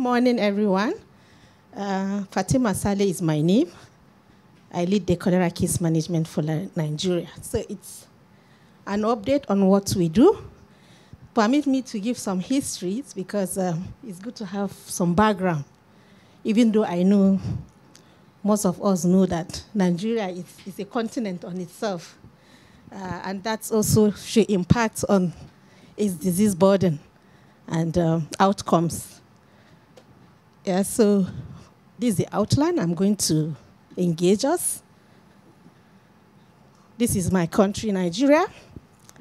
morning, everyone. Uh, Fatima Saleh is my name. I lead the cholera case management for Nigeria. So it's an update on what we do. Permit me to give some histories because um, it's good to have some background, even though I know most of us know that Nigeria is, is a continent on itself. Uh, and that's also should impact on its disease burden and um, outcomes. Yeah, so this is the outline. I'm going to engage us. This is my country, Nigeria.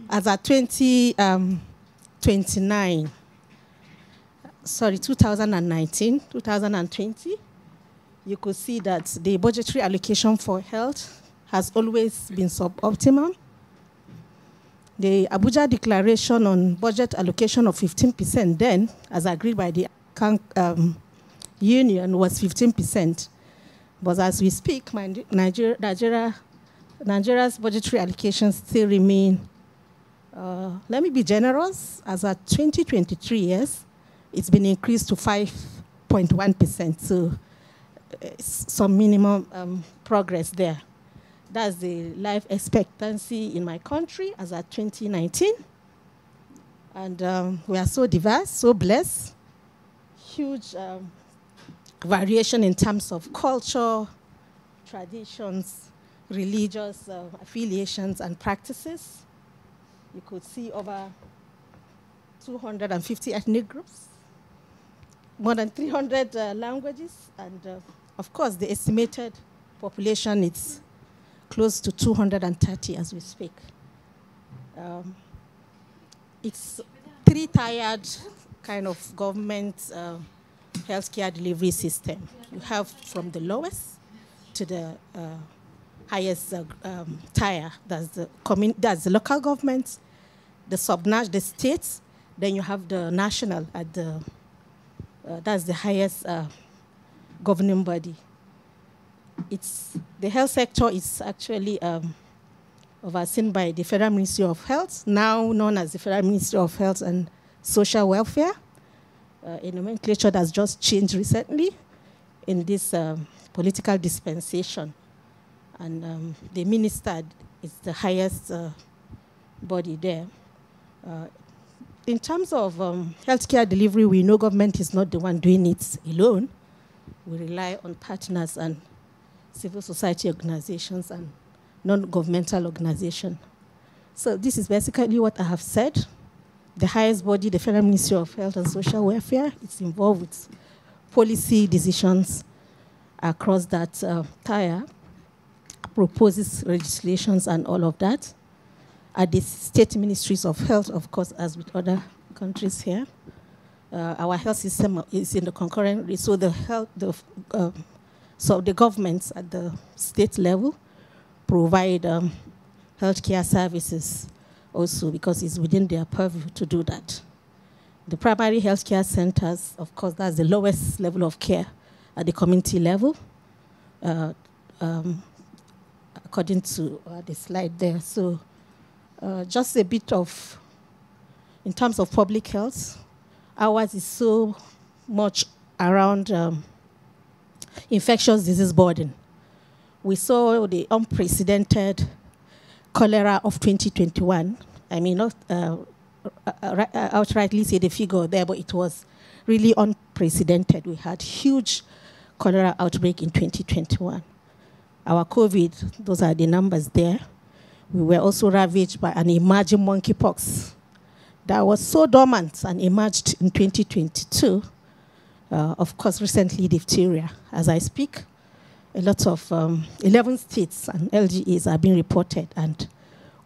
As at 2029, um, sorry, 2019, 2020, you could see that the budgetary allocation for health has always been suboptimal. The Abuja Declaration on budget allocation of 15% then, as agreed by the um, union, was 15%. But as we speak, Nigeria, Nigeria, Nigeria's budgetary allocations still remain, uh, let me be generous, as at 2023 years, it's been increased to 5.1%. So uh, some minimum um, progress there. That's the life expectancy in my country as at 2019. And um, we are so diverse, so blessed. Huge um, variation in terms of culture, traditions, religious uh, affiliations, and practices. You could see over 250 ethnic groups, more than 300 uh, languages, and uh, of course, the estimated population is close to 230 as we speak. Um, it's three-tiered kind of government uh, healthcare delivery system. You have from the lowest to the uh, highest uh, um, tier. That's the that's the local government, the subnational, the states. Then you have the national at the uh, that's the highest uh, governing body it's the health sector is actually um, overseen by the Federal Ministry of Health, now known as the Federal Ministry of Health and Social Welfare. Uh, a nomenclature that's just changed recently in this um, political dispensation. And um, the minister is the highest uh, body there. Uh, in terms of um, healthcare delivery, we know government is not the one doing it alone. We rely on partners and civil society organizations and non-governmental organizations. So this is basically what I have said. The highest body, the Federal Ministry of Health and Social Welfare, is involved with policy decisions across that uh, tier, proposes legislations and all of that. At the state ministries of health, of course, as with other countries here, uh, our health system is in the concurrent, so the health, the uh, so the governments at the state level provide um, healthcare services also because it's within their purview to do that. The primary healthcare centers, of course, that's the lowest level of care at the community level, uh, um, according to uh, the slide there. So uh, just a bit of, in terms of public health, ours is so much around um, infectious disease burden. We saw the unprecedented cholera of 2021. I mean, not uh, uh, uh, outrightly say the figure there, but it was really unprecedented. We had huge cholera outbreak in 2021. Our COVID, those are the numbers there. We were also ravaged by an emerging monkeypox that was so dormant and emerged in 2022 uh, of course, recently diphtheria. As I speak, a lot of um, 11 states and LGAs are being reported, and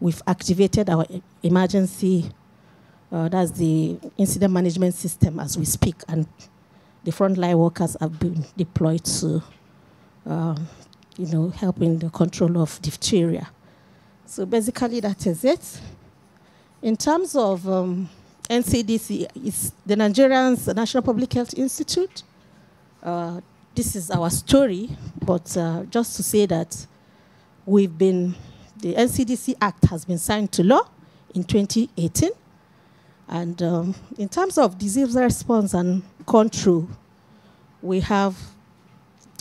we've activated our emergency, uh, that's the incident management system as we speak, and the frontline workers have been deployed to, um, you know, help in the control of diphtheria. So basically, that is it. In terms of um, NCDC it's the Nigerians National Public Health Institute. Uh, this is our story, but uh, just to say that we've been, the NCDC Act has been signed to law in 2018. And um, in terms of disease response and control, we have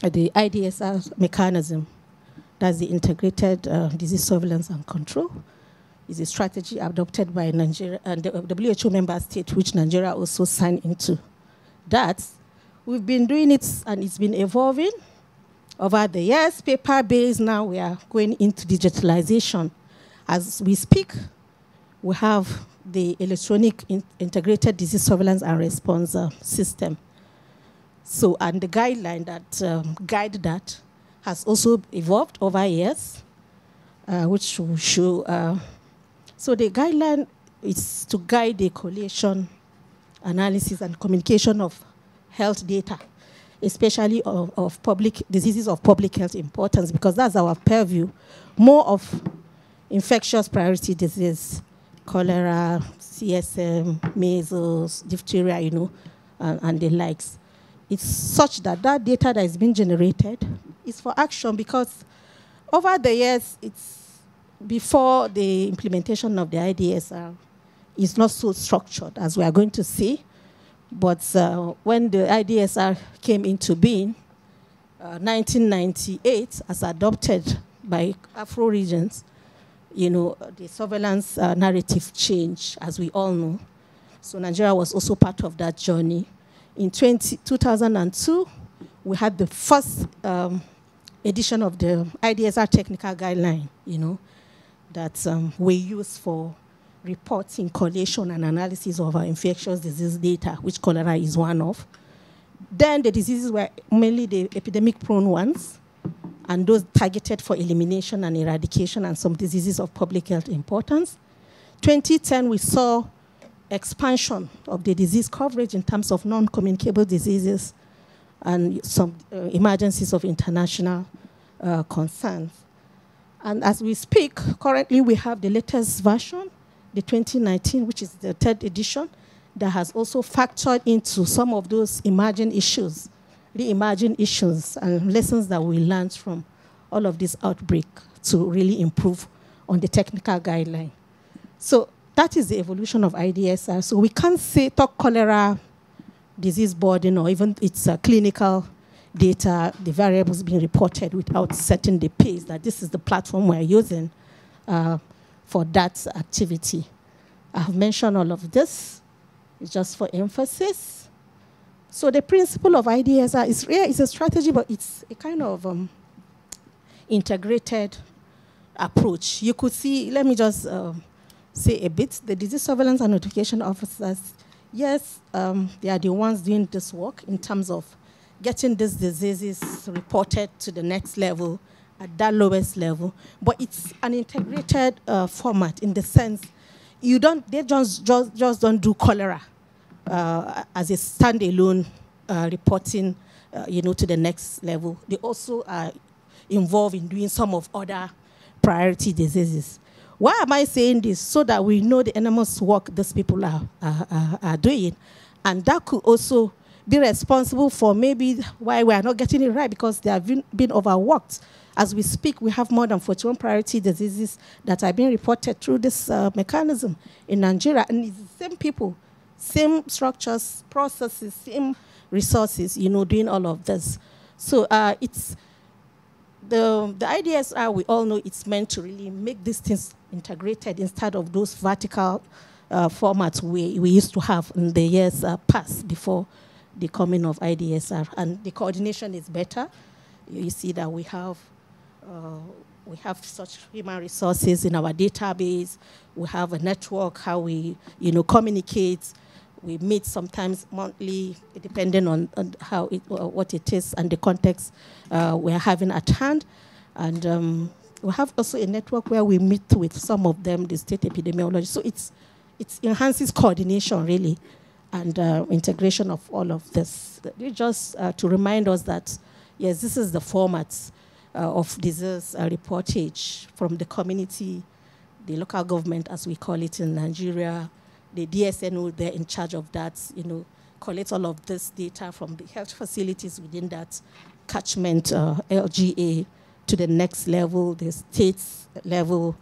the IDSR mechanism, that's the Integrated uh, Disease Surveillance and Control. It's a strategy adopted by Nigeria and the WHO member state, which Nigeria also signed into. That we've been doing it and it's been evolving over the years. Paper-based now we are going into digitalization. As we speak, we have the electronic in integrated disease surveillance and response uh, system. So, and the guideline that um, guide that has also evolved over years, uh, which will show. Uh, so the guideline is to guide the collation, analysis, and communication of health data, especially of, of public diseases of public health importance, because that's our purview. More of infectious priority disease, cholera, CSM, measles, diphtheria, you know, and, and the likes. It's such that that data that is being generated is for action because over the years, it's before the implementation of the IDSR, it's not so structured as we are going to see. But uh, when the IDSR came into being, uh, 1998, as adopted by Afro regions, you know, the surveillance uh, narrative changed, as we all know. So Nigeria was also part of that journey. In 20, 2002, we had the first um, edition of the IDSR technical guideline, you know, that um, we use for reporting, collation, and analysis of our infectious disease data, which cholera is one of. Then the diseases were mainly the epidemic prone ones, and those targeted for elimination and eradication and some diseases of public health importance. 2010, we saw expansion of the disease coverage in terms of non-communicable diseases and some uh, emergencies of international uh, concerns. And as we speak, currently we have the latest version, the 2019, which is the third edition, that has also factored into some of those emerging issues reimagine issues and lessons that we learned from all of this outbreak to really improve on the technical guideline. So that is the evolution of IDSR. So we can't say talk cholera disease burden or even its uh, clinical data, the variables being reported without setting the pace that this is the platform we're using uh, for that activity. I have mentioned all of this just for emphasis. So the principle of IDSR is, yeah, it's a strategy, but it's a kind of um, integrated approach. You could see, let me just um, say a bit, the disease surveillance and notification officers, yes, um, they are the ones doing this work in terms of getting these diseases reported to the next level, at that lowest level, but it's an integrated uh, format in the sense you don't, they just, just, just don't do cholera uh, as a standalone uh, reporting, uh, you know, to the next level. They also are involved in doing some of other priority diseases. Why am I saying this? So that we know the enormous work these people are, are, are doing. And that could also be responsible for maybe why we are not getting it right because they have been, been overworked. As we speak, we have more than 41 priority diseases that are being reported through this uh, mechanism in Nigeria. And it's the same people same structures, processes, same resources, you know, doing all of this. So uh, it's the the ideas are we all know it's meant to really make these things integrated instead of those vertical uh, formats we, we used to have in the years uh, past before the coming of IDSR. And the coordination is better. You see that we have uh, we have such human resources in our database. We have a network, how we you know communicate we meet sometimes monthly, depending on, on how it, uh, what it is and the context uh, we're having at hand. And um, we have also a network where we meet with some of them, the state epidemiologists. So it's, it enhances coordination, really, and uh, integration of all of this. Just uh, to remind us that, yes, this is the format uh, of disease uh, reportage from the community, the local government, as we call it in Nigeria, the DSNO, they're in charge of that, you know, collect all of this data from the health facilities within that catchment uh, LGA to the next level, the state level,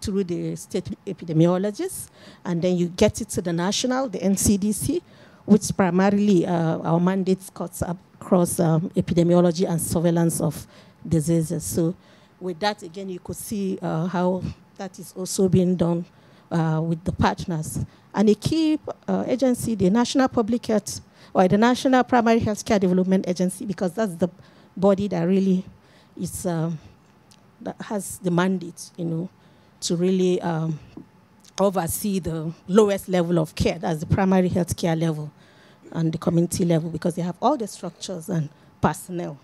through the state epidemiologists, and then you get it to the national, the NCDC, which primarily uh, our mandate cuts across um, epidemiology and surveillance of diseases. So with that, again, you could see uh, how that is also being done uh, with the partners. And a key uh, agency, the National Public Health, or the National Primary Healthcare Development Agency, because that's the body that really is, um, that has the mandate, you know, to really um, oversee the lowest level of care, that's the primary health care level and the community level, because they have all the structures and personnel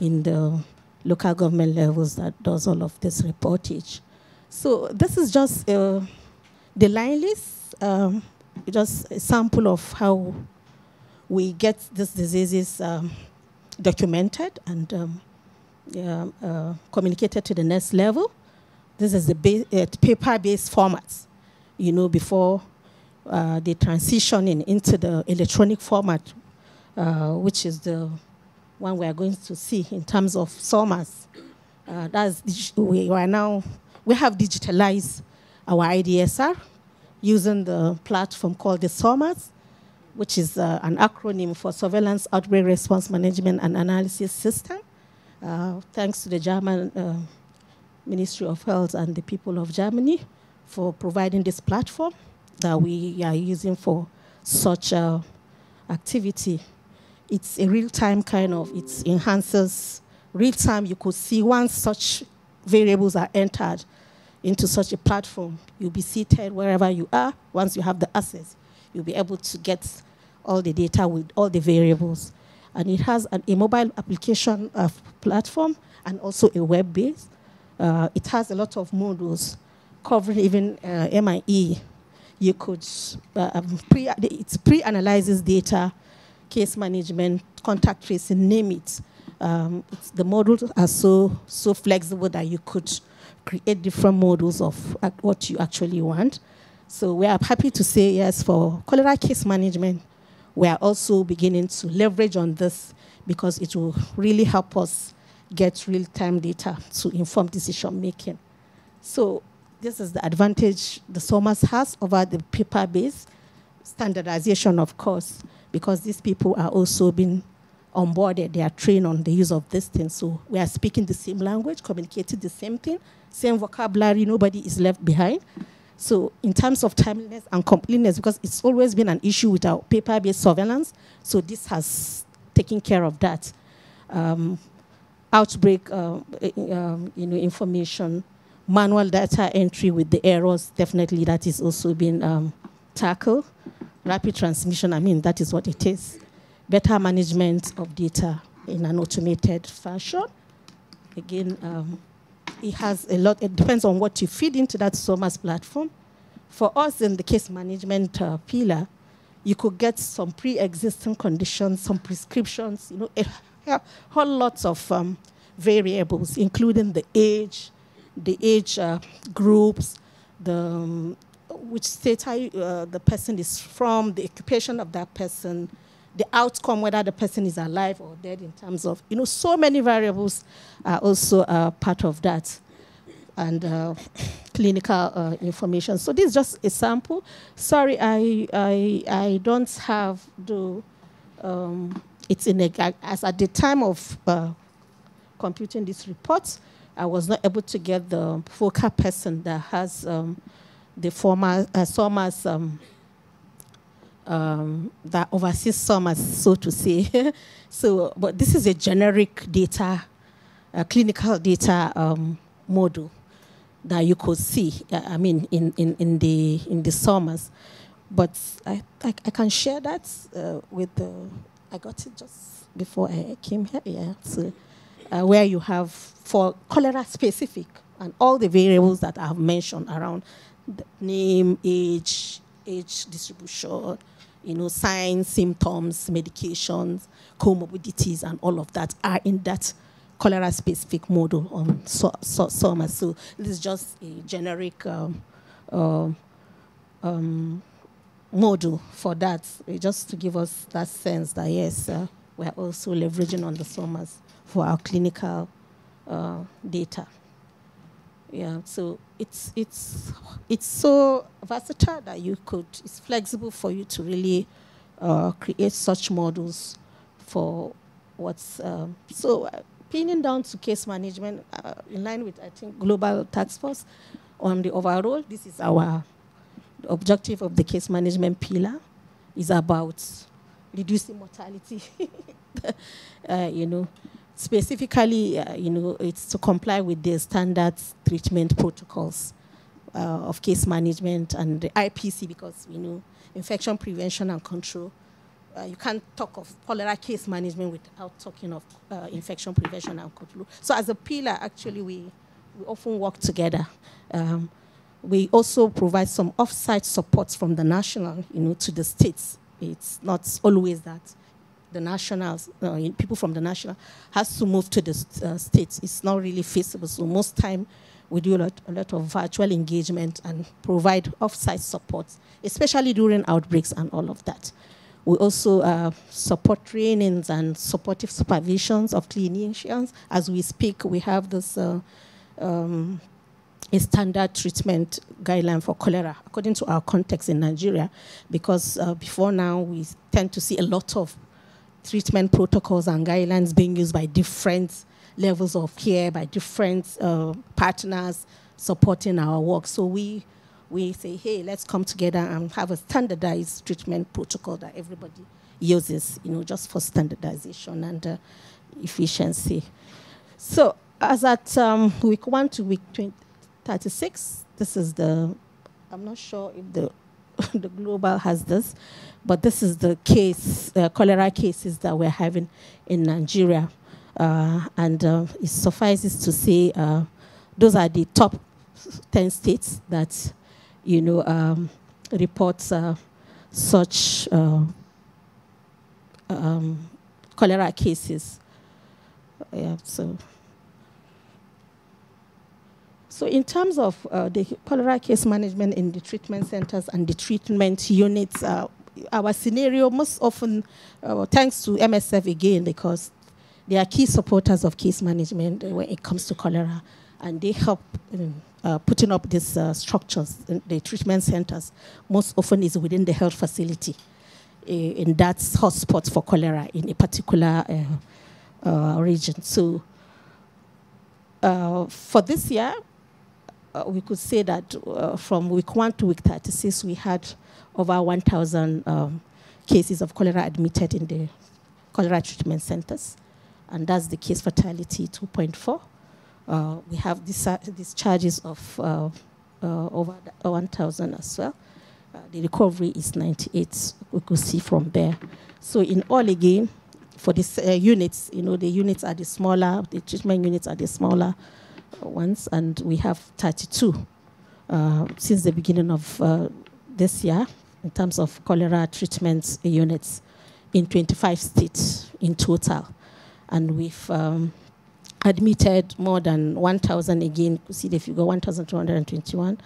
in the local government levels that does all of this reportage. So this is just uh, the line list, um, just a sample of how we get these diseases um, documented and um, yeah, uh, communicated to the next level. This is the uh, paper-based format, you know, before uh, the transitioning into the electronic format, uh, which is the one we are going to see in terms of SORMAS. Uh, that's we are now we have digitalized our IDSR using the platform called the SORMAS, which is uh, an acronym for Surveillance Outbreak Response Management and Analysis System. Uh, thanks to the German uh, Ministry of Health and the people of Germany for providing this platform that we are using for such uh, activity. It's a real-time kind of, it enhances real-time. You could see once such variables are entered into such a platform, you'll be seated wherever you are. Once you have the access, you'll be able to get all the data with all the variables. And it has an, a mobile application uh, platform and also a web-based. Uh, it has a lot of modules covering even uh, MIE. You could, uh, um, pre, it pre-analyzes data, case management, contact tracing, name it. Um, the modules are so, so flexible that you could create different models of what you actually want. So we are happy to say yes for cholera case management. We are also beginning to leverage on this because it will really help us get real-time data to inform decision making. So this is the advantage the SORMAS has over the paper-based standardization, of course, because these people are also being onboarded, they are trained on the use of this thing. So we are speaking the same language, communicating the same thing, same vocabulary, nobody is left behind. So in terms of timeliness and completeness, because it's always been an issue with our paper-based surveillance, so this has taken care of that. Um, outbreak, uh, um, you know, information, manual data entry with the errors, definitely that is also being um, tackled. Rapid transmission, I mean, that is what it is. Better management of data in an automated fashion. Again, um, it has a lot, it depends on what you feed into that SORMAS platform. For us in the case management uh, pillar, you could get some pre-existing conditions, some prescriptions, you know, a whole lots of um, variables, including the age, the age uh, groups, the um, which state uh, the person is from, the occupation of that person, the outcome, whether the person is alive or dead in terms of, you know, so many variables are also uh, part of that and uh, clinical uh, information. So this is just a sample. Sorry, I, I, I don't have the, um, it's in a, as at the time of uh, computing this report, I was not able to get the focal person that has um, the former, uh, SORMAS um, um, that oversees SORMAS, so to say. so, but this is a generic data, uh, clinical data um, model that you could see. I mean, in, in, in the in the SORMAS, but I, I, I can share that uh, with the. I got it just before I came here. Yeah, so uh, where you have for cholera specific and all the variables that I have mentioned around name, age, age distribution, you know, signs, symptoms, medications, comorbidities, and all of that are in that cholera specific model on so, so. So this is just a generic um, uh, um, model for that, just to give us that sense that yes, uh, we're also leveraging on the SORMAS for our clinical uh, data. Yeah, so it's it's it's so versatile that you could it's flexible for you to really uh, create such models for what's um, so uh, pinning down to case management uh, in line with I think global task force on the overall. This is our objective of the case management pillar is about reducing mortality. uh, you know, specifically, uh, you know, it's to comply with the standard treatment protocols uh, of case management and the IPC because we know infection prevention and control. Uh, you can't talk of cholera case management without talking of uh, infection prevention and control. So as a pillar, actually, we, we often work together. Um, we also provide some off-site support from the national, you know, to the states. It's not always that the nationals, uh, people from the national, has to move to the uh, states. It's not really feasible. So most time, we do a lot, a lot of virtual engagement and provide off-site support, especially during outbreaks and all of that. We also uh, support trainings and supportive supervisions of clinicians. As we speak, we have this uh, um, a standard treatment guideline for cholera according to our context in Nigeria, because uh, before now we tend to see a lot of treatment protocols and guidelines being used by different levels of care, by different uh, partners supporting our work. So we we say, hey, let's come together and have a standardized treatment protocol that everybody uses, you know, just for standardization and uh, efficiency. So as at um, week one to week 20, 36. This is the, I'm not sure if the, the global has this, but this is the case, uh, cholera cases that we're having in Nigeria. Uh, and uh, it suffices to say uh, those are the top 10 states that, you know, um, reports uh, such uh, um, cholera cases. Yeah, so. So in terms of uh, the cholera case management in the treatment centers and the treatment units, uh, our scenario most often, uh, thanks to MSF again, because they are key supporters of case management when it comes to cholera, and they help in uh, putting up these uh, structures, the treatment centers, most often is within the health facility in that hotspot for cholera in a particular uh, region. So for this year, uh, we could say that uh, from week 1 to week 36, we had over 1,000 um, cases of cholera admitted in the cholera treatment centers. And that's the case fatality 2.4. Uh, we have these of uh, uh, over 1,000 as well. Uh, the recovery is 98, we could see from there. So in all again, for these units, you know, the units are the smaller, the treatment units are the smaller, ones, and we have 32 uh, since the beginning of uh, this year in terms of cholera treatment units in 25 states in total. And we've um, admitted more than 1,000 again, see the figure 1,221,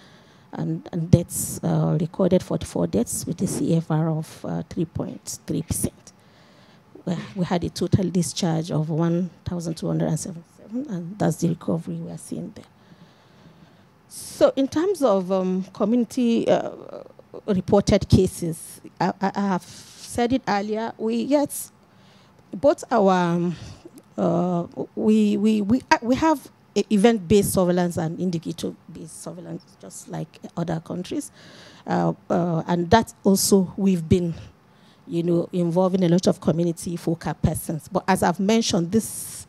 and, and deaths uh, recorded 44 deaths with a CFR of 3.3%. Uh, we had a total discharge of 1,207 and that's the recovery we are seeing there. So, in terms of um, community uh, reported cases, I, I, have said it earlier. We yes, both our um, uh, we we we uh, we have event-based surveillance and indicator-based surveillance, just like other countries, uh, uh, and that also we've been, you know, involving a lot of community focal persons. But as I've mentioned, this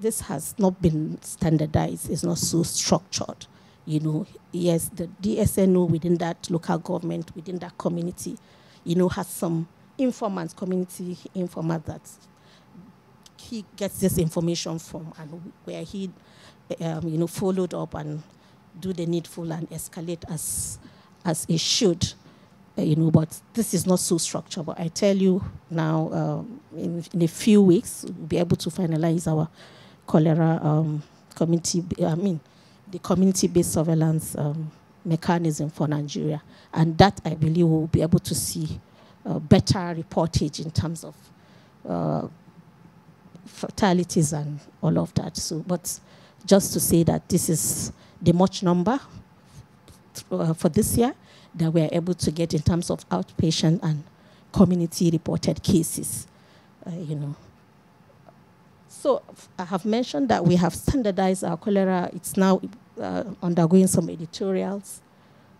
this has not been standardized, it's not so structured. You know, yes, the DSNO within that local government, within that community, you know, has some informants, community informants that he gets this information from and where he, um, you know, followed up and do the needful and escalate as, as it should. Uh, you know, but this is not so structured. But I tell you now, um, in, in, a few weeks, we'll be able to finalize our cholera um, community, I mean, the community-based surveillance um, mechanism for Nigeria. And that, I believe, we'll be able to see uh, better reportage in terms of uh, fatalities and all of that. So, but just to say that this is the much number uh, for this year that we're able to get in terms of outpatient and community reported cases, uh, you know. So I have mentioned that we have standardized our cholera. It's now uh, undergoing some editorials.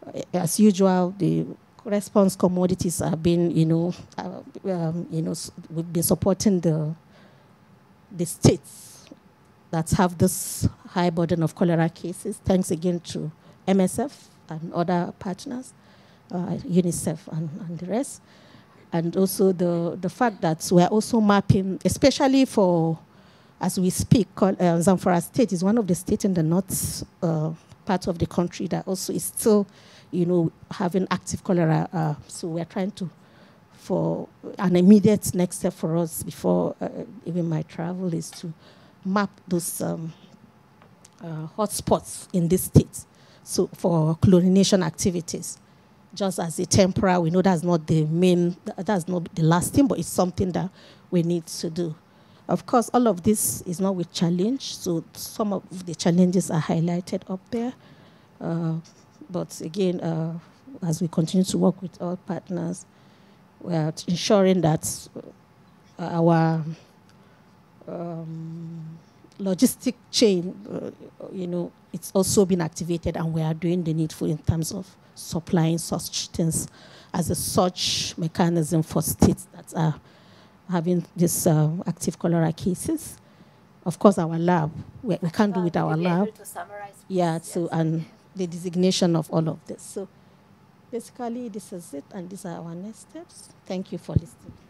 Uh, as usual, the response commodities have been, you know, uh, um, you know, we've been supporting the the states that have this high burden of cholera cases. Thanks again to MSF and other partners, uh, UNICEF and, and the rest. And also the, the fact that we're also mapping, especially for, as we speak, uh, Zamfara State is one of the states in the north uh, part of the country that also is still, you know, having active cholera. Uh, so we're trying to, for an immediate next step for us before uh, even my travel is to map those um, uh, hotspots in this state so for chlorination activities. Just as a temporary, we know that's not the main, that's not the last thing, but it's something that we need to do. Of course, all of this is not with challenge, so some of the challenges are highlighted up there. Uh, but again, uh, as we continue to work with all partners, we are ensuring that our um, logistic chain, uh, you know, it's also been activated and we are doing the needful in terms of supplying such things as a such mechanism for states that are having these uh, active cholera cases. Of course, our lab, we, we can't do with our lab. yeah, yes. so, and the designation of all of this. So basically, this is it, and these are our next steps. Thank you for listening.